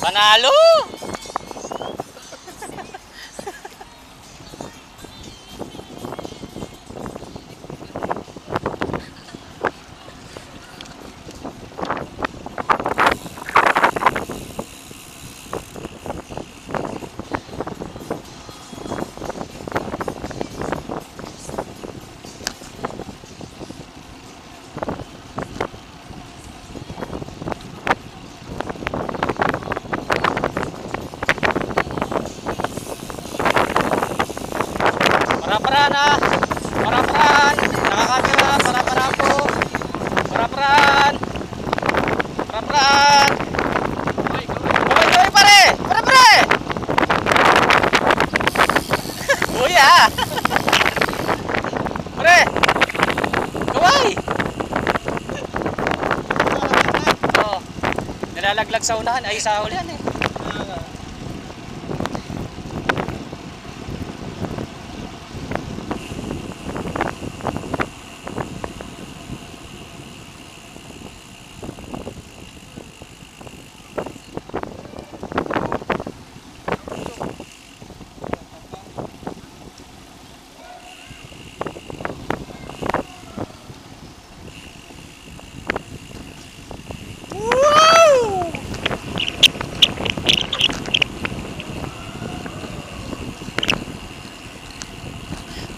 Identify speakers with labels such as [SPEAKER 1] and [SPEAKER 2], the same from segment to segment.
[SPEAKER 1] Panalo! Nilalaglag sa unahan. Ay, sa ulihan eh.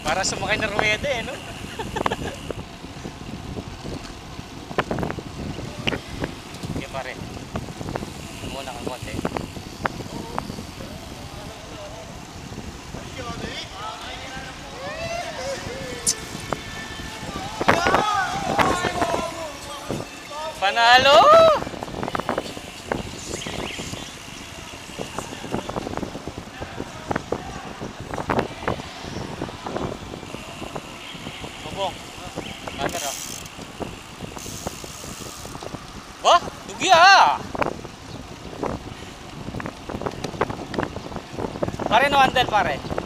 [SPEAKER 1] Para sumakay na ruwede eh, no? Sige pare. Muna kang konti. Panalo! Bubong. Camera. Wah, dugi ah. Pare no andel pare.